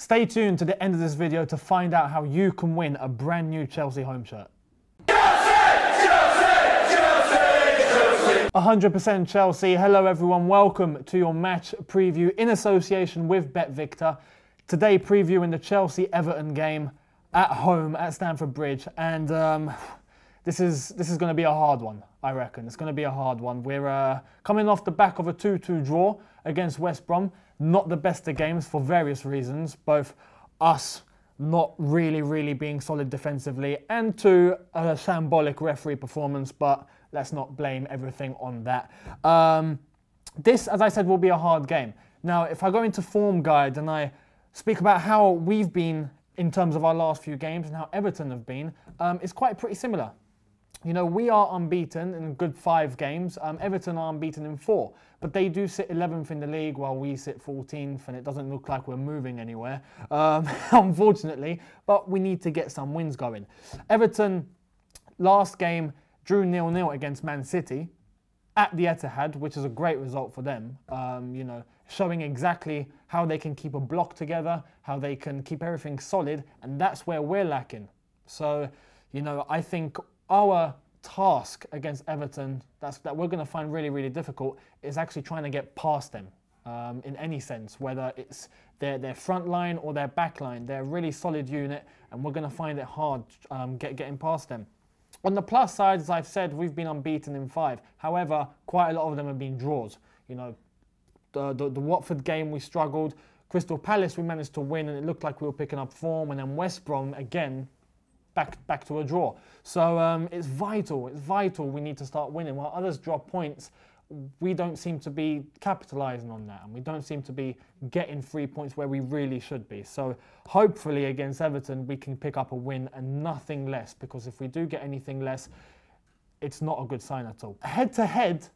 Stay tuned to the end of this video to find out how you can win a brand new Chelsea home shirt. 100% Chelsea. Hello, everyone. Welcome to your match preview in association with BetVictor. Today, previewing the Chelsea Everton game at home at Stamford Bridge, and um, this is this is going to be a hard one. I reckon it's going to be a hard one. We're uh, coming off the back of a 2-2 draw against West Brom. Not the best of games for various reasons, both us not really, really being solid defensively, and to a shambolic referee performance, but let's not blame everything on that. Um, this, as I said, will be a hard game. Now, if I go into form guide and I speak about how we've been in terms of our last few games and how Everton have been, um, it's quite pretty similar. You know, we are unbeaten in a good five games. Um, Everton are unbeaten in four, but they do sit 11th in the league while we sit 14th, and it doesn't look like we're moving anywhere, um, unfortunately. But we need to get some wins going. Everton, last game, drew nil-nil against Man City at the Etihad, which is a great result for them. Um, you know, showing exactly how they can keep a block together, how they can keep everything solid, and that's where we're lacking. So, you know, I think our task against Everton that's, that we're going to find really, really difficult is actually trying to get past them um, in any sense, whether it's their, their front line or their back line. They're a really solid unit, and we're going to find it hard um, get, getting past them. On the plus side, as I've said, we've been unbeaten in five. However, quite a lot of them have been draws. You know, the, the, the Watford game we struggled. Crystal Palace we managed to win and it looked like we were picking up form. And then West Brom again, back back to a draw. So um, it's vital. It's vital. We need to start winning. While others drop points, we don't seem to be capitalising on that, and we don't seem to be getting three points where we really should be. So hopefully against Everton we can pick up a win and nothing less. Because if we do get anything less, it's not a good sign at all. Head to head,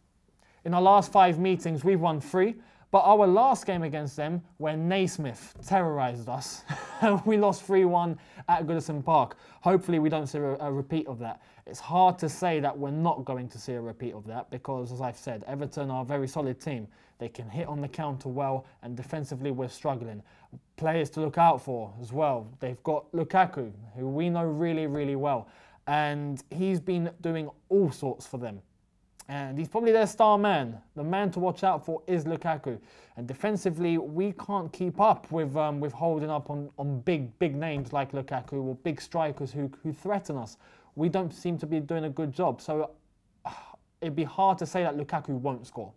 in our last five meetings we've won three. But our last game against them, where Naismith terrorised us, we lost 3 1 at Goodison Park. Hopefully, we don't see a, a, repeat of that. It's hard to say that we're not going to see a repeat of that because, as I've said, Everton are a very solid team. They can hit on the counter well, and defensively, we're struggling. Players to look out for as well. They've got Lukaku, who we know really, really well, and he's been doing all sorts for them. And he's probably their star man. The man to watch out for is Lukaku. And defensively, we can't keep up with um, with holding up on, on big big names like Lukaku or big strikers who, who threaten us. We don't seem to be doing a good job. So it'd be hard to say that Lukaku won't score.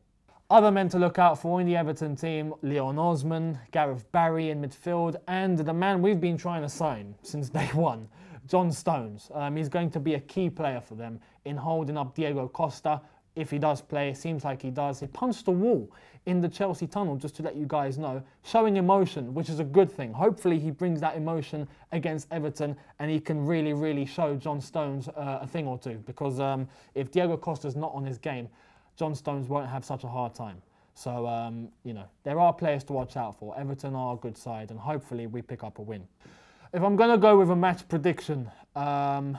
Other men to look out for in the Everton team, Leon Osman, Gareth Barry in midfield, and the man we've been trying to sign since day one, John Stones. Um, he's going to be a key player for them in holding up Diego Costa, if he does play, it seems like he does. He punched the wall in the Chelsea tunnel, just to let you guys know, showing emotion, which is a good thing. Hopefully, he brings that emotion against Everton and he can really, really show John Stones uh, a thing or two. Because um, if Diego Costa's not on his game, John Stones won't have such a hard time. So, um, you know, there are players to watch out for. Everton are a good side, and hopefully, we pick up a win. If I'm going to go with a match prediction, um,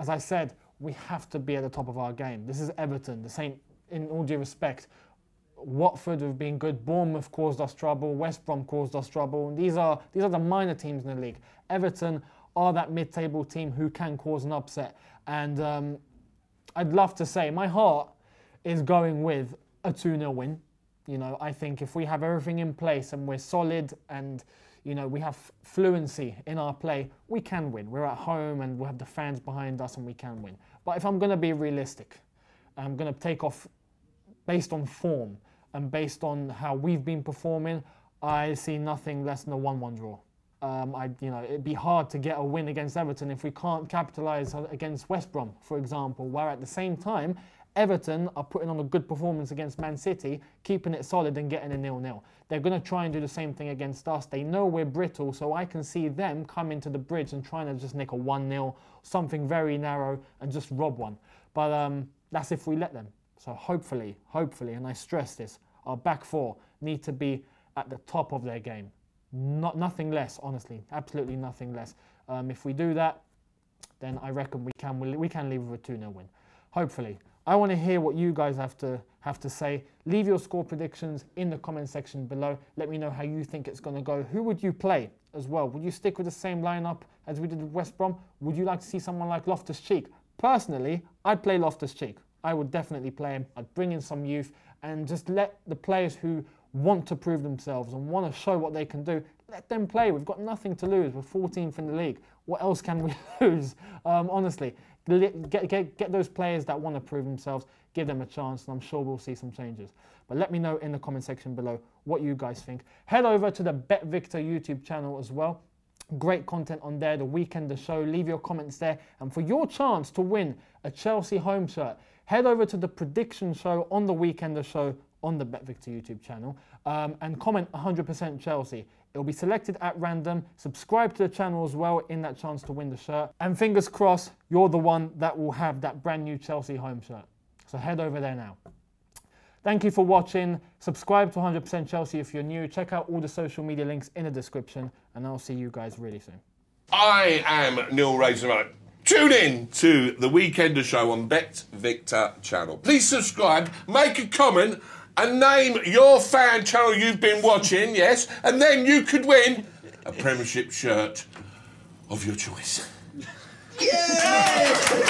as I said, we have to be at the top of our game. This is Everton, the same in all due respect. Watford have been good. Bournemouth caused us trouble. West Brom caused us trouble. These are these are the minor teams in the league. Everton are that mid-table team who can cause an upset. And um, I'd love to say my heart is going with a 2-0 win. You know, I think if we have everything in place and we're solid and you know, we have fluency in our play, we can win. We're at home and we have the fans behind us and we can win. But if I'm going to be realistic, I'm going to take off based on form and based on how we've been performing, I see nothing less than a 1-1 draw. Um, I, you know, it'd be hard to get a win against Everton if we can't capitalise against West Brom, for example, where at the same time, Everton are putting on a good performance against Man City, keeping it solid and getting a nil-nil. They're going to try and do the same thing against us. They know we're brittle, so I can see them coming to the bridge and trying to just nick a 1-0, something very narrow, and just rob one. But um, that's if we let them. So hopefully, hopefully, and I stress this, our back four need to be at the top of their game. Not nothing less, honestly, absolutely nothing less. Um, if we do that, then I reckon we can we can leave with a 2-0 win. Hopefully, I want to hear what you guys have to have to say. Leave your score predictions in the comment section below. Let me know how you think it's going to go. Who would you play as well? Would you stick with the same lineup as we did with West Brom? Would you like to see someone like Loftus Cheek? Personally, I'd play Loftus Cheek. I would definitely play him. I'd bring in some youth and just let the players who want to prove themselves and want to show what they can do, let them play. We've got nothing to lose. We're 14th in the league. What else can we lose? Um, honestly, get, get, get those players that want to prove themselves, give them a chance, and I'm sure we'll see some changes. But let me know in the comment section below what you guys think. Head over to the BetVictor YouTube channel as well. Great content on there, the weekend, the show. Leave your comments there. And for your chance to win a Chelsea home shirt, head over to the prediction show on the weekend, the show on the BetVictor YouTube channel um, and comment 100% Chelsea. It'll be selected at random. Subscribe to the channel as well in that chance to win the shirt. And fingers crossed, you're the one that will have that brand new Chelsea home shirt. So head over there now. Thank you for watching. Subscribe to 100% Chelsea if you're new. Check out all the social media links in the description, and I'll see you guys really soon. I am Neil Razorite. Tune in to the Weekender Show on BetVictor channel. Please subscribe, make a comment, and name your fan channel you've been watching, yes, and then you could win a Premiership shirt of your choice. Yeah!